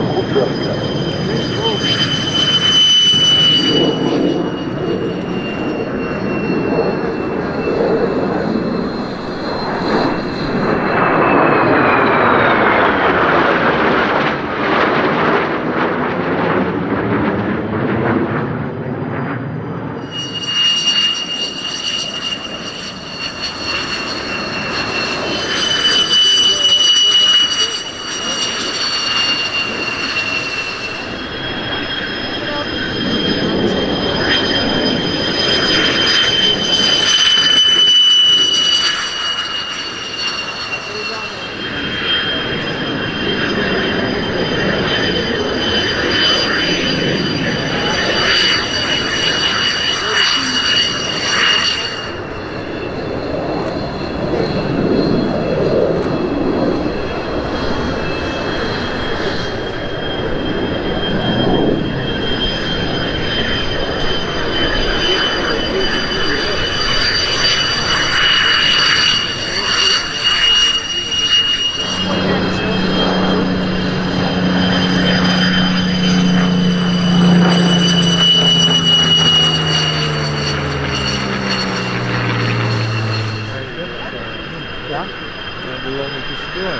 Obrigado.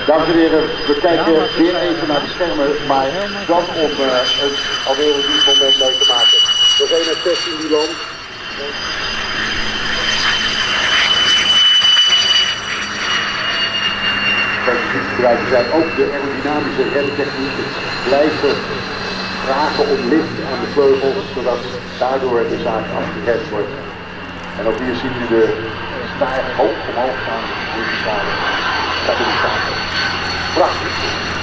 Dames en heren, we kijken weer even naar de schermen, maar dan om uh, een, alweer een nieuw moment mee te maken. We zijn het 16 Milan. Gebruiken zijn ook de aerodynamische remtechniek blijven vragen om lift aan de vleugels, zodat daardoor de zaak afgeremd wordt. En ook hier zien we de staart hoog omhoog gaan. Stabilisator. Prachtig.